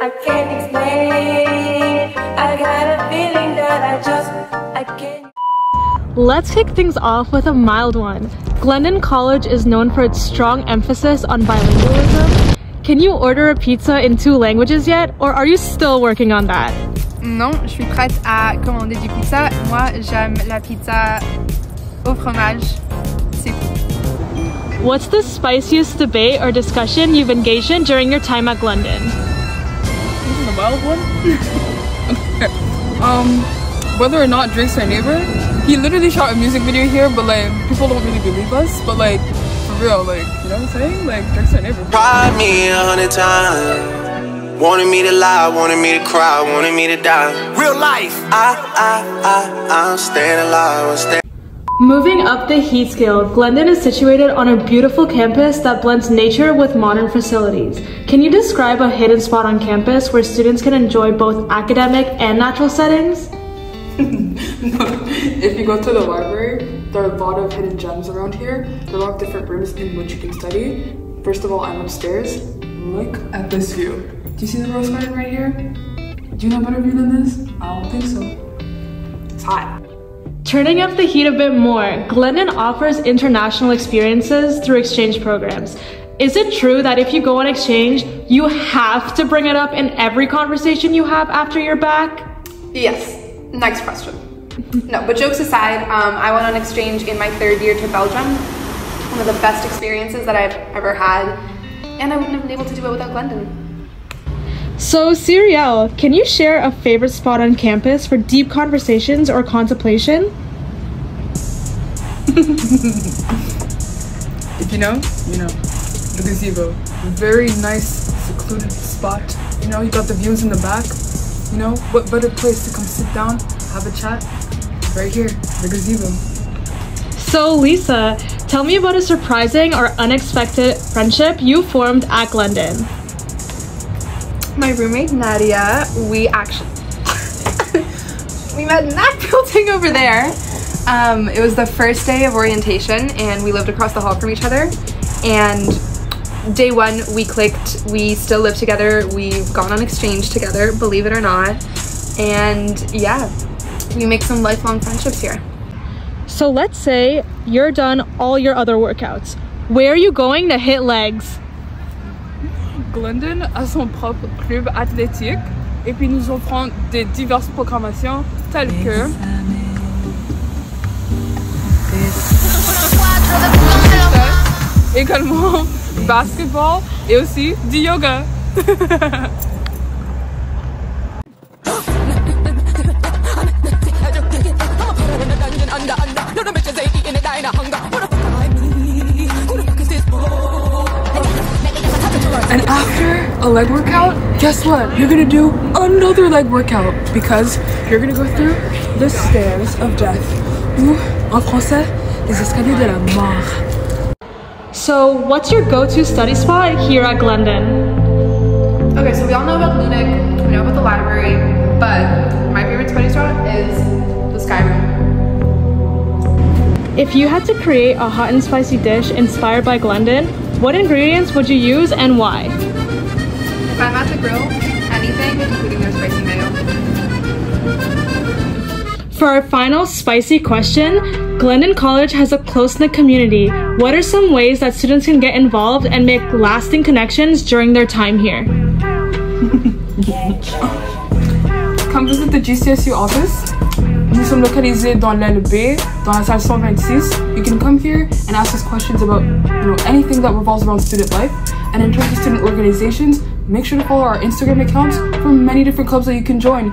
I can't explain. I got a feeling that I just I can't. Let's kick things off with a mild one. Glendon College is known for its strong emphasis on bilingualism. Can you order a pizza in two languages yet, or are you still working on that? Non, je suis prête à commander du pizza. Moi, j'aime la pizza au fromage. C'est tout. What's the spiciest debate or discussion you've engaged in during your time at Glendon? This is a wild one. um, whether or not Drake's our neighbor, he literally shot a music video here, but like people don't really believe us. But like for real, like you know what I'm saying? Like Drake's our neighbor. Tried me a hundred times. Wanted me to lie, wanted me to cry, wanted me to die. Real life. I, I, I, I'm staying alive. I'm staying. Moving up the heat scale, Glendon is situated on a beautiful campus that blends nature with modern facilities. Can you describe a hidden spot on campus where students can enjoy both academic and natural settings? if you go to the library, there are a lot of hidden gems around here. There are a lot of different rooms in which you can study. First of all, I'm upstairs. Look at this view. Do you see the rose garden right here? Do you know a better view than this? I don't think so. It's hot. Turning up the heat a bit more, Glendon offers international experiences through exchange programs. Is it true that if you go on exchange, you have to bring it up in every conversation you have after you're back? Yes. Next question. no, but jokes aside, um, I went on exchange in my third year to Belgium. One of the best experiences that I've ever had, and I wouldn't have been able to do it without Glendon. So, Cyrielle, can you share a favorite spot on campus for deep conversations or contemplation? If you know, you know. The gazebo. Very nice, secluded spot. You know, you got the views in the back. You know, what better place to come sit down, have a chat? Right here, the gazebo. So, Lisa, tell me about a surprising or unexpected friendship you formed at Glendon. My roommate Nadia, we actually we met in that building over there. Um, it was the first day of orientation, and we lived across the hall from each other. And day one, we clicked. We still live together. We've gone on exchange together, believe it or not. And yeah, we make some lifelong friendships here. So, let's say you're done all your other workouts. Where are you going to hit legs? Glendon a son propre club athlétique et puis nous offrons des diverses programmations telles que également basketball et aussi du yoga. leg workout, guess what? You're gonna do another leg workout because you're gonna go through the stairs of death. Ou, en français, les escaliers de la mort. So, what's your go to study spot here at Glendon? Okay, so we all know about Ludic, we know about the library, but my favorite study spot is the Sky Room. If you had to create a hot and spicy dish inspired by Glendon, what ingredients would you use and why? If I'm at the grill, anything, including their spicy mayo. For our final spicy question, Glendon College has a close knit community. What are some ways that students can get involved and make lasting connections during their time here? Come visit the GCSU office. Nous sommes localisés dans l'aile B, dans la salle 126. You can come here and ask us questions about you know anything that revolves around student life. And in terms of student organizations, make sure to follow our Instagram accounts for many different clubs that you can join.